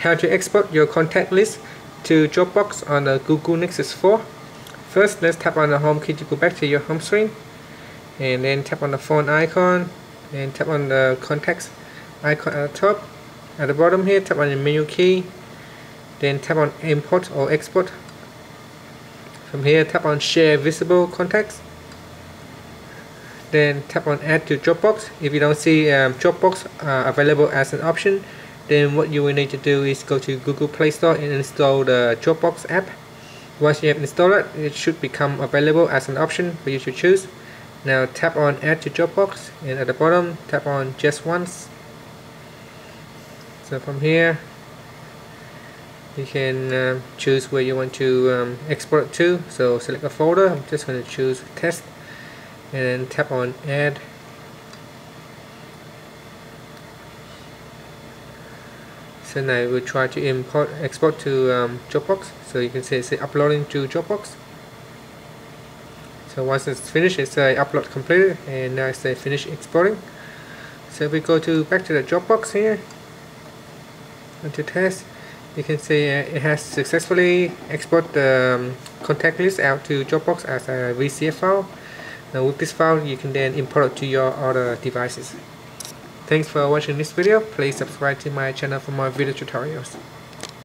how to export your contact list to Dropbox on the Google Nexus 4. First, let's tap on the home key to go back to your home screen. And then tap on the phone icon. And tap on the contacts icon at the top. At the bottom here, tap on the menu key. Then tap on import or export. From here, tap on share visible contacts. Then tap on add to Dropbox. If you don't see um, Dropbox uh, available as an option, then what you will need to do is go to Google Play Store and install the Dropbox app. Once you have installed it it should become available as an option for you to choose. Now tap on add to Dropbox and at the bottom tap on just once. So from here you can uh, choose where you want to um, export to. So select a folder I'm just going to choose test and then tap on add so now we'll try to import export to um, Dropbox. So you can see it's uploading to Dropbox. So once it's finished it's a upload completed and now it's a finish exporting. So if we go to back to the Dropbox here. And to test. You can see uh, it has successfully export the um, contact list out to Dropbox as a VCF file. Now with this file you can then import it to your other devices Thanks for watching this video. Please subscribe to my channel for more video tutorials.